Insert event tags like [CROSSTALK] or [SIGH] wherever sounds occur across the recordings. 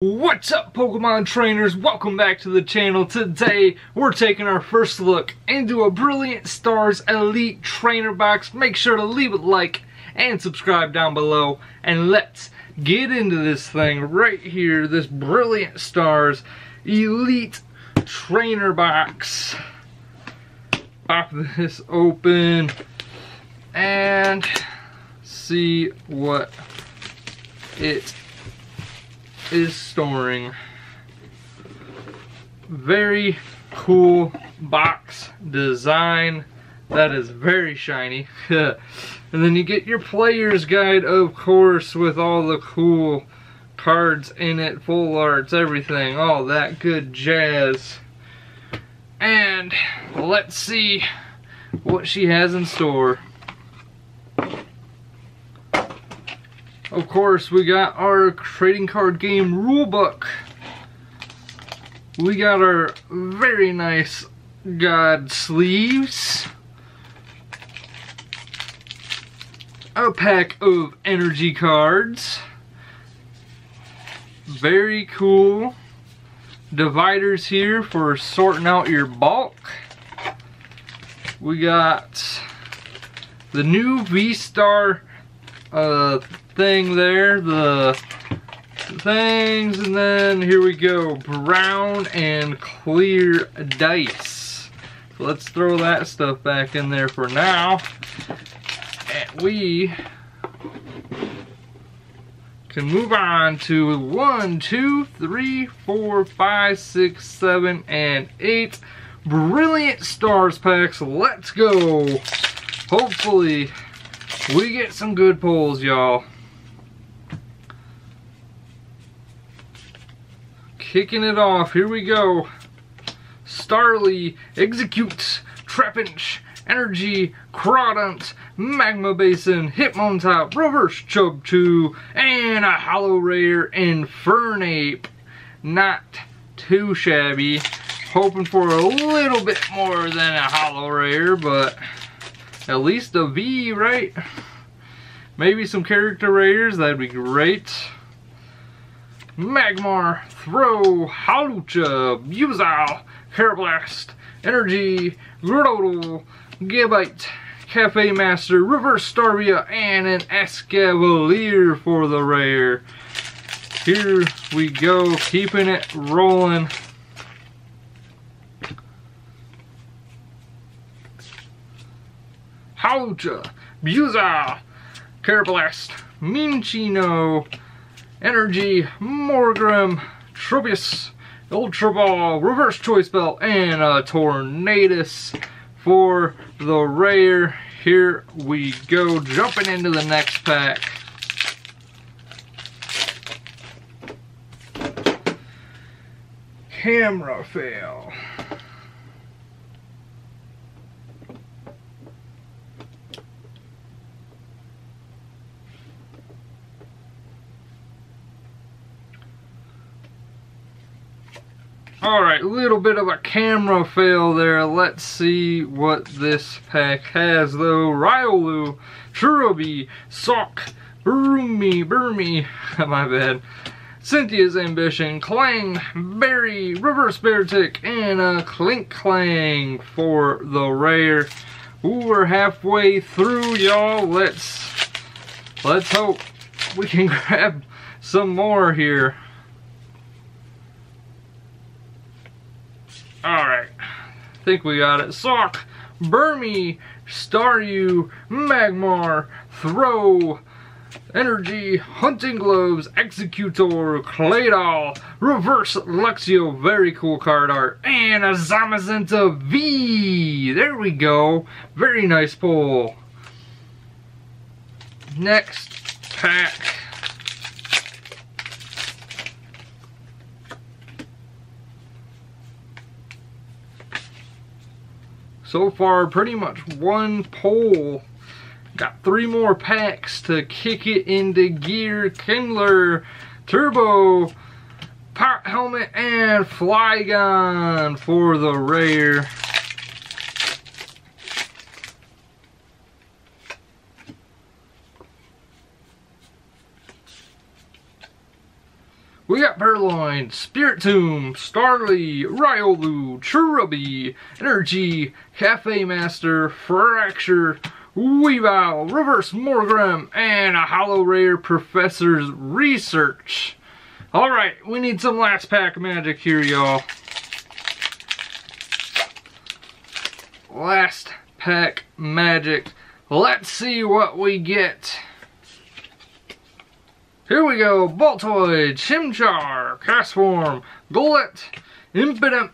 What's up Pokemon trainers? Welcome back to the channel. Today we're taking our first look into a Brilliant Stars Elite Trainer box. Make sure to leave a like and subscribe down below and let's get into this thing right here. This Brilliant Stars Elite Trainer box. Pop this open and see what it is storing. Very cool box design. That is very shiny. [LAUGHS] and then you get your player's guide, of course, with all the cool cards in it, full arts, everything, all that good jazz. And let's see what she has in store. Of course, we got our trading card game rulebook. We got our very nice God sleeves. A pack of energy cards. Very cool. Dividers here for sorting out your bulk. We got the new V-Star uh, thing there, the things, and then here we go, brown and clear dice. So let's throw that stuff back in there for now. And we can move on to one, two, three, four, five, six, seven, and eight brilliant stars packs. Let's go. Hopefully, we get some good pulls, y'all. Kicking it off. Here we go. Starly Exeggcutes Trapinch, Energy, Crawdaunt, Magma Basin, Hitmontop, Reverse Cubchoo, and a Holo Rare Infernape. Not too shabby. Hoping for a little bit more than a Holo Rare, but at least a V, right? Maybe some character rares, that'd be great. Magmar, Throh, Hawlucha, Buizel, Karrablast, Energy, Grotle, Gabite, Cafe Master, Reverse Staravia, and an Escavalier for the rare. Here we go, keeping it rolling. Hawlucha, Buizel, Karrablast, Minccino, Energy, Morgrem, Tropius, Ultra Ball, Reverse Choice Belt, and a Tornadus for the rare. Here we go, jumping into the next pack. Camera fail. Alright, little bit of a camera fail there. Let's see what this pack has though. Riolu, Cherubi, Sawk, Burmy, Burmy, [LAUGHS] my bad. Cynthia's Ambition, Klang, Berry, Reverse Beartic, and a Klinklang for the rare. Ooh, we're halfway through, y'all. Let's, let's hope we can [LAUGHS] grab some more here. Alright. I think we got it. Sawk, Burmy, Staryu, Magmar, Throh, Energy, Hunting Gloves, Exeggutor, Claydol, Reverse Luxio, very cool card art, and a Zamazenta V! There we go. Very nice pull. Next pack. So far pretty much one pull. Got three more packs to kick it into gear. Kindler, Turbo, Power Helmet, and Flygon for the rare. We got Purrloin, Spiritomb, Starly, Riolu, Cherubi, Energy, Cafe Master, Fraxure, Weavile, Reverse Morgrem, and a Holo Rare Professor's Research. Alright, we need some last pack magic here, y'all. Last pack magic. Let's see what we get. Here we go. Baltoy, Chimchar, Castform, Golett, Impidimp,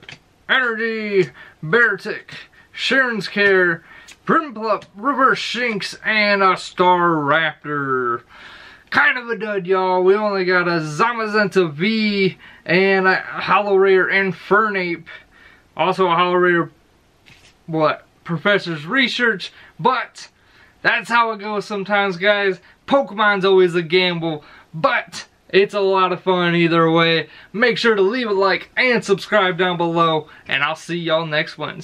Energy, Beartic, Cheren's Care, Prinplup, Reverse Shinx, and a Staraptor. Kind of a dud, y'all. We only got a Zamazenta V and a Holo Rare Infernape. Also a Holo Rare, what, Professor's Research. But, that's how it goes sometimes, guys. Pokemon's always a gamble. But, it's a lot of fun either way. Make sure to leave a like and subscribe down below. And I'll see y'all next Wednesday.